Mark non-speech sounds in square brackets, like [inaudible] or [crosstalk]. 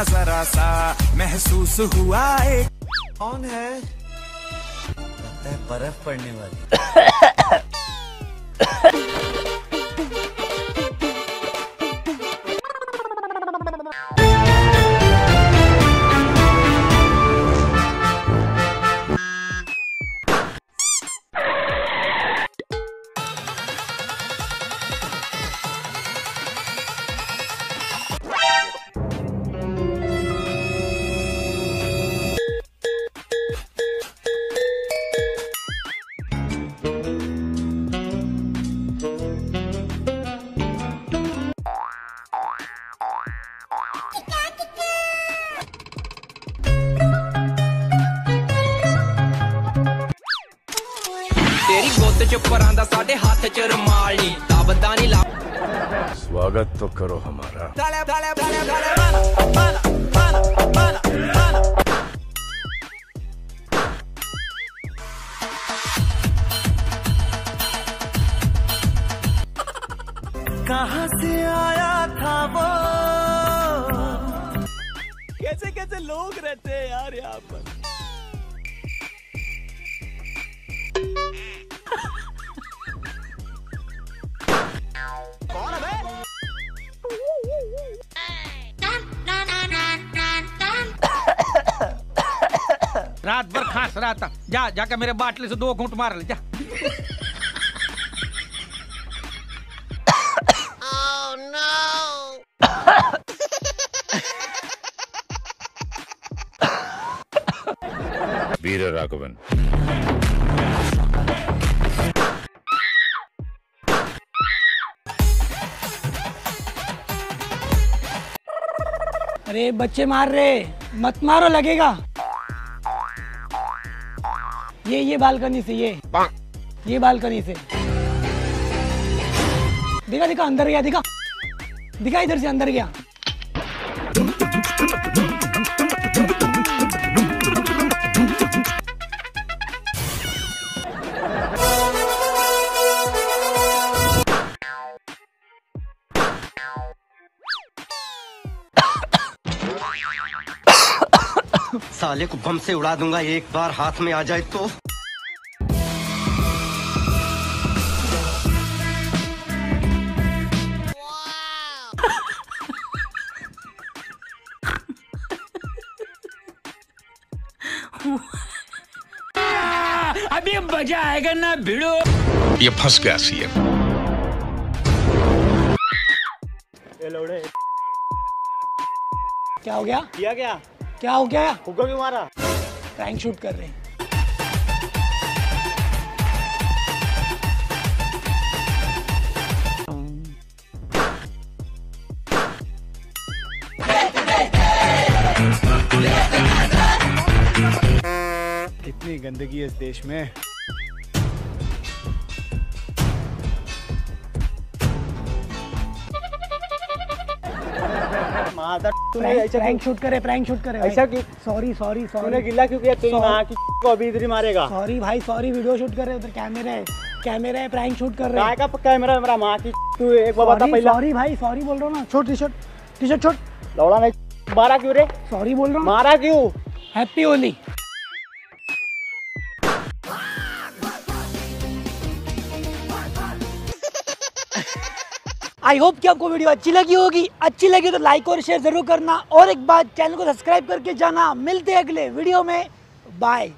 झटका जरा सा महसूस हुआ एक कौन है लगता है बर्फ़ पड़ने वाली ਤੇਰੀ ਗੁੱਤ ਚ ਪਰਾਂ ਦਾ ਸਾਡੇ ਹੱਥ ਚ ਰਮਾਲ ਨੀ ਦਬਦਾ ਨੀ ਲਾ स्वागत तो करो हमारा कहाँ से आया था वो कैसे कैसे लोग रहते हैं यार यहाँ पर रात भर खांस रहा था जा जाकर मेरे बाटले से दो घूंट मार ले, जा। वीर राघवन। अरे बच्चे मार रहे मत मारो लगेगा। ये ये बालकनी से ये। ये बालकनी से। दिखा दिखा अंदर गया दिखा। दिखा इधर से अंदर गया। साले को बम से उड़ा दूँगा एक बार हाथ में आ जाए तो। [laughs] अभी मज़ा आएगा ना भिड़ो। ये फंस गया सीएम क्या हो गया? किया क्या? क्या हो गया? हुक्का क्यों मारा। प्रैंक शूट कर रहे हैं। कितनी गंदगी है इस देश में। माता प्रैंक शूट करे प्रैंक शूट करे ऐसा कि सॉरी सॉरी सॉरी गिल्ला क्यों किया तेरी Sorry. की को अभी इधर ही मारेगा। सॉरी भाई सॉरी वीडियो शूट कर रहे उधर कैमरा है। कैमरा है प्रैंक शूट कर रहे हैं। का कैमरा मेरा माँ की तू एक बार बता सॉरी सॉरी भाई सॉरी बोल रहा हूँ ना। छोट टी शर्ट टी शर्ट छोट लौड़ा नहीं मारा क्यों रे? सॉरी बोल रहा हूँ। मारा क्यों? हैप्पी होली [laughs] आई होप कि आपको वीडियो अच्छी लगी होगी। अच्छी लगी तो लाइक और शेयर ज़रूर करना और एक बार चैनल को सब्सक्राइब करके जाना। मिलते हैं अगले वीडियो में। बाय